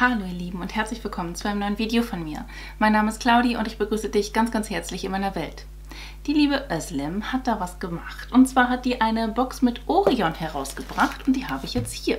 Hallo ihr Lieben und herzlich willkommen zu einem neuen Video von mir. Mein Name ist Claudi und ich begrüße dich ganz ganz herzlich in meiner Welt. Die liebe Özlem hat da was gemacht und zwar hat die eine Box mit Orion herausgebracht und die habe ich jetzt hier.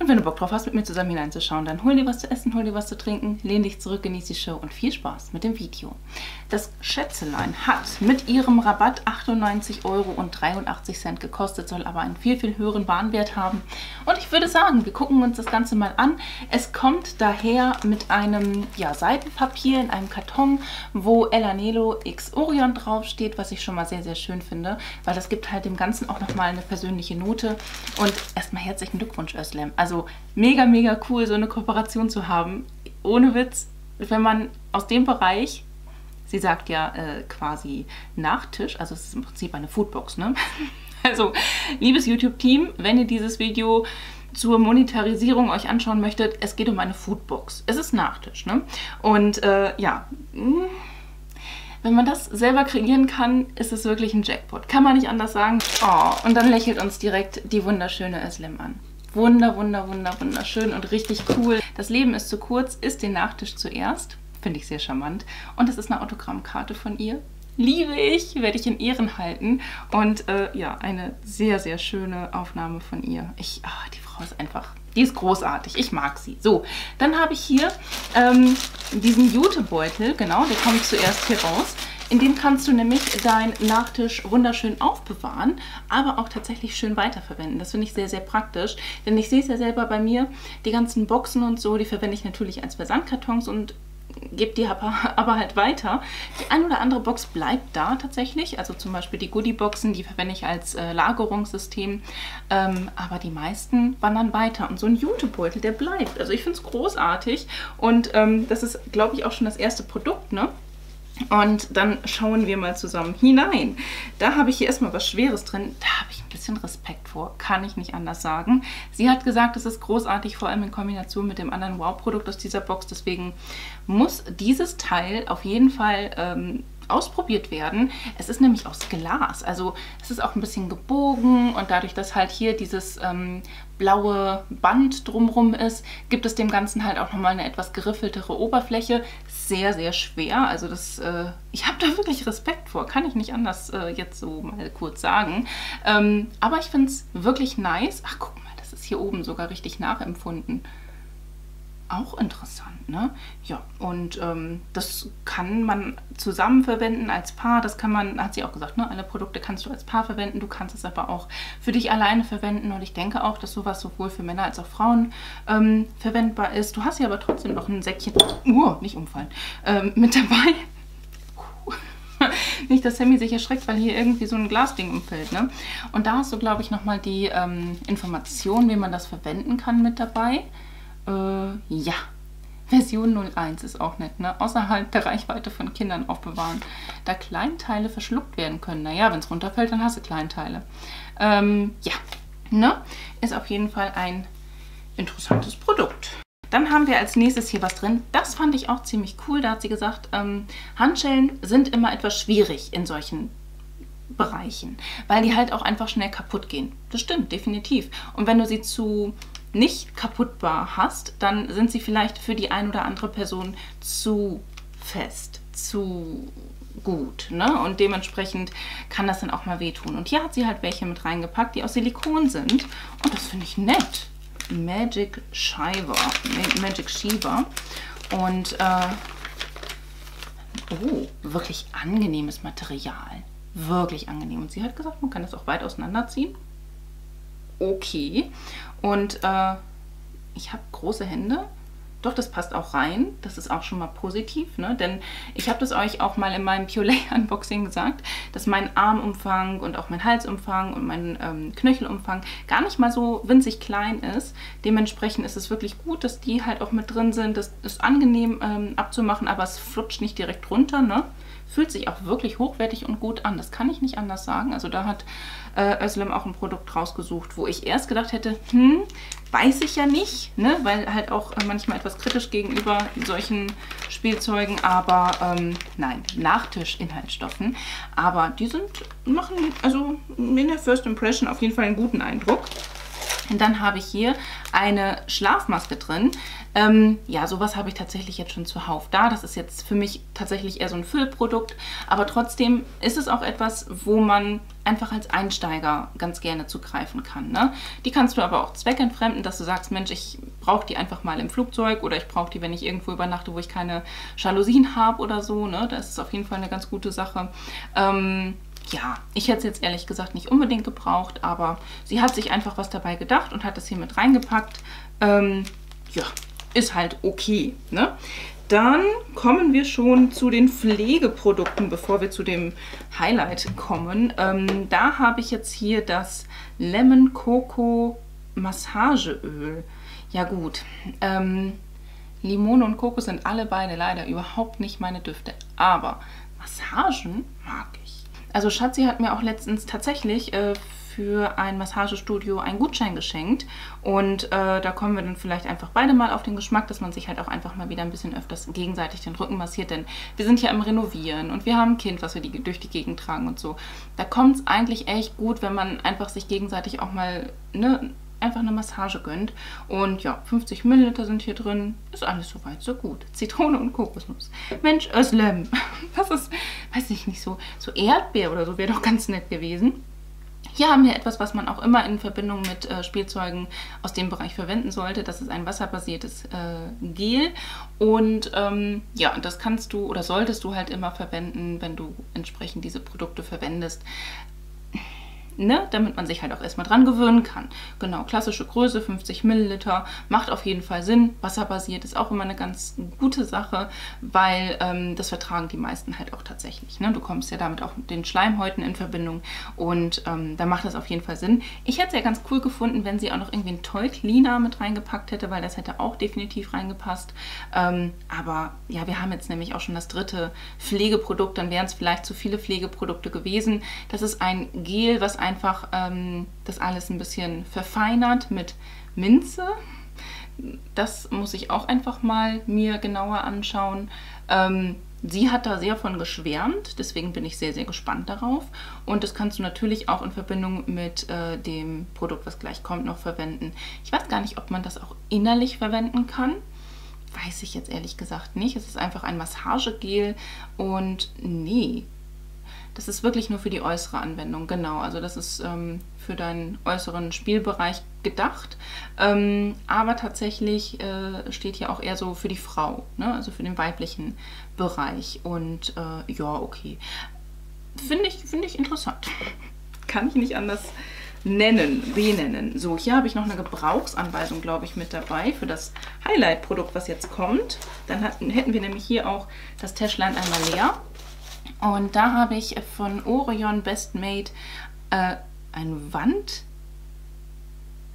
Und wenn du Bock drauf hast, mit mir zusammen hineinzuschauen, dann hol dir was zu essen, hol dir was zu trinken, lehn dich zurück, genieß die Show und viel Spaß mit dem Video. Das Schätzelein hat mit ihrem Rabatt 98,83 Euro gekostet, soll aber einen viel, viel höheren Warenwert haben. Und ich würde sagen, wir gucken uns das Ganze mal an. Es kommt daher mit einem ja, Seitenpapier in einem Karton, wo Elanelo X Orion draufsteht, was ich schon mal sehr, sehr schön finde, weil das gibt halt dem Ganzen auch nochmal eine persönliche Note. Und erstmal herzlichen Glückwunsch, Özlem. Also also mega, mega cool, so eine Kooperation zu haben. Ohne Witz, wenn man aus dem Bereich, sie sagt ja äh, quasi Nachtisch, also es ist im Prinzip eine Foodbox, ne? Also, liebes YouTube-Team, wenn ihr dieses Video zur Monetarisierung euch anschauen möchtet, es geht um eine Foodbox. Es ist Nachtisch, ne? Und äh, ja, hm, wenn man das selber kreieren kann, ist es wirklich ein Jackpot. Kann man nicht anders sagen. Oh, und dann lächelt uns direkt die wunderschöne Eslim an. Wunder, wunder, wunder, wunderschön und richtig cool. Das Leben ist zu kurz, isst den Nachtisch zuerst. Finde ich sehr charmant. Und es ist eine Autogrammkarte von ihr. Liebe ich, werde ich in Ehren halten. Und äh, ja, eine sehr, sehr schöne Aufnahme von ihr. Ich, ach, die Frau ist einfach, die ist großartig. Ich mag sie. So, dann habe ich hier ähm, diesen Jutebeutel. Genau, der kommt zuerst hier raus. In dem kannst du nämlich deinen Nachtisch wunderschön aufbewahren, aber auch tatsächlich schön weiterverwenden. Das finde ich sehr, sehr praktisch, denn ich sehe es ja selber bei mir, die ganzen Boxen und so, die verwende ich natürlich als Versandkartons und gebe die aber, halt weiter. Die ein oder andere Box bleibt da tatsächlich, also zum Beispiel die Goodie-Boxen, die verwende ich als äh, Lagerungssystem, ähm, aber die meisten wandern weiter. Und so ein Jutebeutel, der bleibt. Also ich finde es großartig und ähm, das ist, glaube ich, auch schon das erste Produkt, ne? Und dann schauen wir mal zusammen hinein. Da habe ich hier erstmal was Schweres drin. Da habe ich ein bisschen Respekt vor, kann ich nicht anders sagen. Sie hat gesagt, es ist großartig, vor allem in Kombination mit dem anderen Wow-Produkt aus dieser Box. Deswegen muss dieses Teil auf jeden Fall ähm, ausprobiert werden. Es ist nämlich aus Glas, also es ist auch ein bisschen gebogen und dadurch, dass halt hier dieses ähm, blaue Band drumrum ist, gibt es dem Ganzen halt auch nochmal eine etwas geriffeltere Oberfläche. Sehr, sehr schwer, also das, äh, ich habe da wirklich Respekt vor, kann ich nicht anders äh, jetzt so mal kurz sagen. Ähm, aber ich finde es wirklich nice. Ach, guck mal, das ist hier oben sogar richtig nachempfunden auch interessant, ne? Ja, und ähm, das kann man zusammen verwenden als Paar. Das kann man, hat sie auch gesagt, ne? Alle Produkte kannst du als Paar verwenden. Du kannst es aber auch für dich alleine verwenden. Und ich denke auch, dass sowas sowohl für Männer als auch Frauen ähm, verwendbar ist. Du hast hier aber trotzdem noch ein Säckchen, uh, nicht umfallen, ähm, mit dabei. nicht, dass Sammy sich erschreckt, weil hier irgendwie so ein Glasding umfällt. Ne? Und da hast du, glaube ich, nochmal die ähm, Information, wie man das verwenden kann mit dabei. Äh, ja. Version 01 ist auch nett, ne? Außerhalb der Reichweite von Kindern aufbewahren. Da Kleinteile verschluckt werden können. Naja, wenn es runterfällt, dann hast du Kleinteile. Ähm, ja, ne? Ist auf jeden Fall ein interessantes Produkt. Dann haben wir als nächstes hier was drin. Das fand ich auch ziemlich cool. Da hat sie gesagt, ähm, Handschellen sind immer etwas schwierig in solchen Bereichen, weil die halt auch einfach schnell kaputt gehen. Das stimmt, definitiv. Und wenn du sie zu nicht kaputtbar hast, dann sind sie vielleicht für die ein oder andere Person zu fest, zu gut. Ne? Und dementsprechend kann das dann auch mal wehtun. Und hier hat sie halt welche mit reingepackt, die aus Silikon sind. Und das finde ich nett. Magic Shiver. Magic Shiver. Und äh, oh, wirklich angenehmes Material. Wirklich angenehm. Und sie hat gesagt, man kann das auch weit auseinanderziehen okay. Und äh, ich habe große Hände. Doch, das passt auch rein. Das ist auch schon mal positiv, ne? Denn ich habe das euch auch mal in meinem Purelay-Unboxing gesagt, dass mein Armumfang und auch mein Halsumfang und mein ähm, Knöchelumfang gar nicht mal so winzig klein ist. Dementsprechend ist es wirklich gut, dass die halt auch mit drin sind. Das ist angenehm ähm, abzumachen, aber es flutscht nicht direkt runter, ne? Fühlt sich auch wirklich hochwertig und gut an. Das kann ich nicht anders sagen. Also da hat äh, Özlem auch ein Produkt rausgesucht, wo ich erst gedacht hätte, hm, weiß ich ja nicht, ne? weil halt auch äh, manchmal etwas kritisch gegenüber solchen Spielzeugen, aber ähm, nein, Nachtisch-Inhaltsstoffen. Aber die sind, machen also in der First Impression auf jeden Fall einen guten Eindruck. Und dann habe ich hier eine Schlafmaske drin. Ähm, ja, sowas habe ich tatsächlich jetzt schon zuhauf da. Das ist jetzt für mich tatsächlich eher so ein Füllprodukt, aber trotzdem ist es auch etwas, wo man einfach als Einsteiger ganz gerne zugreifen kann. Ne? Die kannst du aber auch zweckentfremden, dass du sagst, Mensch, ich brauche die einfach mal im Flugzeug oder ich brauche die, wenn ich irgendwo übernachte, wo ich keine Jalousien habe oder so. Ne? Das ist auf jeden Fall eine ganz gute Sache. Ähm, ja, ich hätte es jetzt ehrlich gesagt nicht unbedingt gebraucht, aber sie hat sich einfach was dabei gedacht und hat es hier mit reingepackt. Ähm, ja, ist halt okay. Ne? Dann kommen wir schon zu den Pflegeprodukten, bevor wir zu dem Highlight kommen. Ähm, da habe ich jetzt hier das Lemon Coco Massageöl. Ja gut, ähm, Limone und Kokos sind alle beide leider überhaupt nicht meine Düfte. Aber Massagen mag ich. Also Schatzi hat mir auch letztens tatsächlich äh, für ein Massagestudio einen Gutschein geschenkt. Und äh, da kommen wir dann vielleicht einfach beide mal auf den Geschmack, dass man sich halt auch einfach mal wieder ein bisschen öfters gegenseitig den Rücken massiert. Denn wir sind ja im Renovieren und wir haben ein Kind, was wir die, durch die Gegend tragen und so. Da kommt es eigentlich echt gut, wenn man einfach sich gegenseitig auch mal ne, einfach eine Massage gönnt. Und ja, 50 Milliliter sind hier drin. Ist alles soweit so gut. Zitrone und Kokosnuss. Mensch, Özlem, das ist, weiß ich nicht, so, so Erdbeer oder so wäre doch ganz nett gewesen. Hier haben wir etwas, was man auch immer in Verbindung mit äh, Spielzeugen aus dem Bereich verwenden sollte. Das ist ein wasserbasiertes äh, Gel und ähm, ja, das kannst du oder solltest du halt immer verwenden, wenn du entsprechend diese Produkte verwendest ne, damit man sich halt auch erstmal dran gewöhnen kann. Genau, klassische Größe, 50 Milliliter, macht auf jeden Fall Sinn. Wasserbasiert ist auch immer eine ganz gute Sache, weil ähm, das vertragen die meisten halt auch tatsächlich. Ne? Du kommst ja damit auch mit den Schleimhäuten in Verbindung und ähm, da macht das auf jeden Fall Sinn. Ich hätte es ja ganz cool gefunden, wenn sie auch noch irgendwie einen Toy Cleaner mit reingepackt hätte, weil das hätte auch definitiv reingepasst. Ähm, aber ja, wir haben jetzt nämlich auch schon das dritte Pflegeprodukt, dann wären es vielleicht zu viele Pflegeprodukte gewesen. Das ist ein Gel, was einfach ähm, das alles ein bisschen verfeinert mit Minze. Das muss ich auch einfach mal mir genauer anschauen. Ähm, sie hat da sehr von geschwärmt, deswegen bin ich sehr, sehr gespannt darauf. Und das kannst du natürlich auch in Verbindung mit äh, dem Produkt, was gleich kommt, noch verwenden. Ich weiß gar nicht, ob man das auch innerlich verwenden kann. Weiß ich jetzt ehrlich gesagt nicht. Es ist einfach ein Massagegel und nee, das ist wirklich nur für die äußere Anwendung, genau. Also das ist ähm, für deinen äußeren Spielbereich gedacht. Ähm, aber tatsächlich äh, steht hier auch eher so für die Frau, ne? also für den weiblichen Bereich. Und äh, ja, okay. Finde ich, find ich interessant. Kann ich nicht anders nennen, benennen. So, hier habe ich noch eine Gebrauchsanweisung, glaube ich, mit dabei für das Highlight-Produkt, was jetzt kommt. Dann hatten, hätten wir nämlich hier auch das Täschlein einmal leer. Und da habe ich von Orion Best Made äh, ein Wand.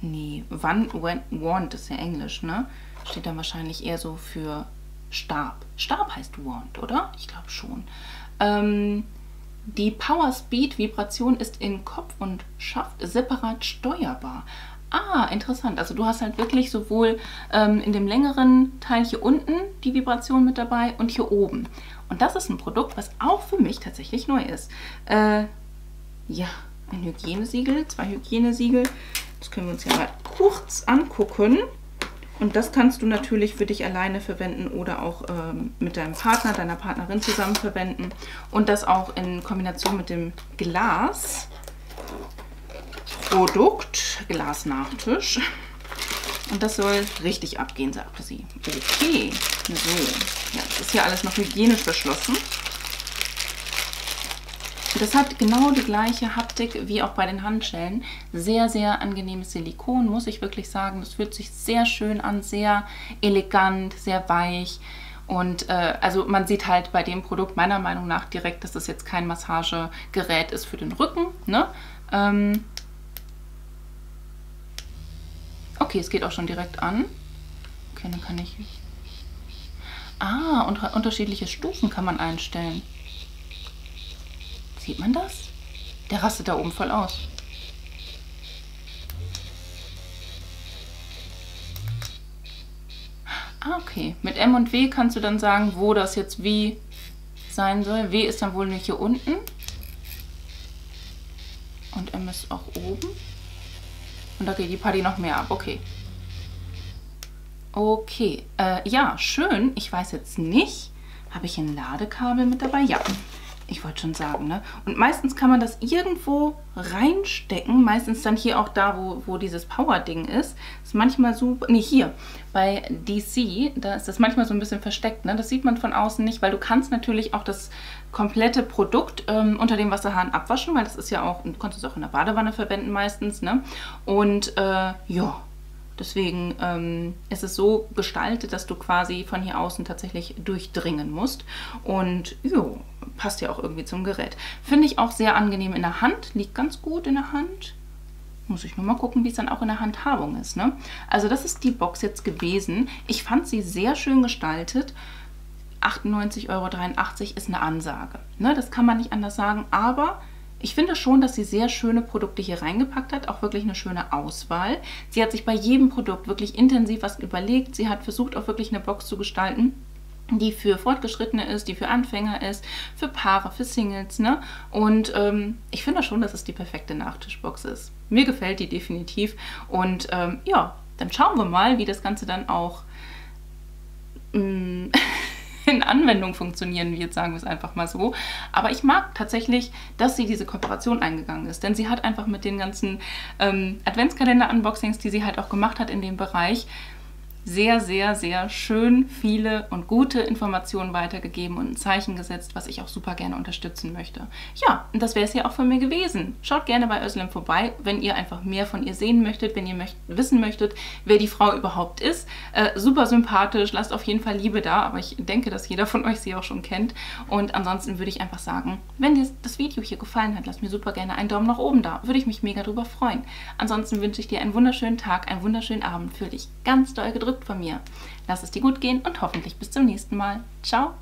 Nee, Wand, Wand ist ja Englisch, ne? Steht dann wahrscheinlich eher so für Stab. Stab heißt Wand, oder? Ich glaube schon. Ähm, die Power Speed Vibration ist in Kopf und Schaft separat steuerbar. Ah, interessant. Also du hast halt wirklich sowohl ähm, in dem längeren Teil hier unten die Vibration mit dabei und hier oben. Und das ist ein Produkt, was auch für mich tatsächlich neu ist. Äh, ja, ein Hygienesiegel, zwei Hygienesiegel. Das können wir uns ja mal kurz angucken. Und das kannst du natürlich für dich alleine verwenden oder auch ähm, mit deinem Partner, deiner Partnerin zusammen verwenden. Und das auch in Kombination mit dem Glas. Produkt, Glasnachtisch. Und das soll richtig abgehen, sagte sie. Okay, so. Ja, das ist hier alles noch hygienisch verschlossen. Das hat genau die gleiche Haptik wie auch bei den Handschellen. Sehr, sehr angenehmes Silikon, muss ich wirklich sagen. Das fühlt sich sehr schön an, sehr elegant, sehr weich. Und äh, also man sieht halt bei dem Produkt meiner Meinung nach direkt, dass das jetzt kein Massagegerät ist für den Rücken. Ne? Ähm, Okay, es geht auch schon direkt an. Okay, dann kann ich... Ah, unter unterschiedliche Stufen kann man einstellen. Sieht man das? Der rastet da oben voll aus. Ah, okay. Mit M und W kannst du dann sagen, wo das jetzt wie sein soll. W ist dann wohl nicht hier unten. Und M ist auch oben. Und da geht die Party noch mehr ab. Okay. Okay, äh, ja, schön. Ich weiß jetzt nicht, habe ich ein Ladekabel mit dabei? Ja, ich wollte schon sagen, ne? Und meistens kann man das irgendwo reinstecken, meistens dann hier auch da, wo, wo dieses Power-Ding ist. Ist manchmal super, ne, hier, bei DC, da ist das manchmal so ein bisschen versteckt, ne? Das sieht man von außen nicht, weil du kannst natürlich auch das komplette Produkt ähm, unter dem Wasserhahn abwaschen, weil das ist ja auch, du kannst es auch in der Badewanne verwenden meistens, ne? Und, äh, ja, Deswegen ähm, ist es so gestaltet, dass du quasi von hier außen tatsächlich durchdringen musst. Und jo, passt ja auch irgendwie zum Gerät. Finde ich auch sehr angenehm in der Hand, liegt ganz gut in der Hand. Muss ich nur mal gucken, wie es dann auch in der Handhabung ist. Ne? Also das ist die Box jetzt gewesen. Ich fand sie sehr schön gestaltet. 98,83 Euro ist eine Ansage. Ne? Das kann man nicht anders sagen, aber ich finde schon, dass sie sehr schöne Produkte hier reingepackt hat, auch wirklich eine schöne Auswahl. Sie hat sich bei jedem Produkt wirklich intensiv was überlegt. Sie hat versucht, auch wirklich eine Box zu gestalten, die für Fortgeschrittene ist, die für Anfänger ist, für Paare, für Singles. Ne? Und ähm, ich finde schon, dass es die perfekte Nachtischbox ist. Mir gefällt die definitiv. Und ähm, ja, dann schauen wir mal, wie das Ganze dann auch... Mm, in Anwendung funktionieren wird, sagen wir es einfach mal so. Aber ich mag tatsächlich, dass sie diese Kooperation eingegangen ist, denn sie hat einfach mit den ganzen ähm, Adventskalender-Unboxings, die sie halt auch gemacht hat in dem Bereich, sehr, sehr, sehr schön viele und gute Informationen weitergegeben und ein Zeichen gesetzt, was ich auch super gerne unterstützen möchte. Ja, und das wäre es ja auch von mir gewesen. Schaut gerne bei Özlem vorbei, wenn ihr einfach mehr von ihr sehen möchtet, wenn ihr möcht wissen möchtet, wer die Frau überhaupt ist. Äh, super sympathisch, lasst auf jeden Fall Liebe da, aber ich denke, dass jeder von euch sie auch schon kennt. Und ansonsten würde ich einfach sagen, wenn dir das Video hier gefallen hat, lasst mir super gerne einen Daumen nach oben da. Würde ich mich mega drüber freuen. Ansonsten wünsche ich dir einen wunderschönen Tag, einen wunderschönen Abend. Fühl dich ganz doll gedrückt von mir. Lass es dir gut gehen und hoffentlich bis zum nächsten Mal. Ciao!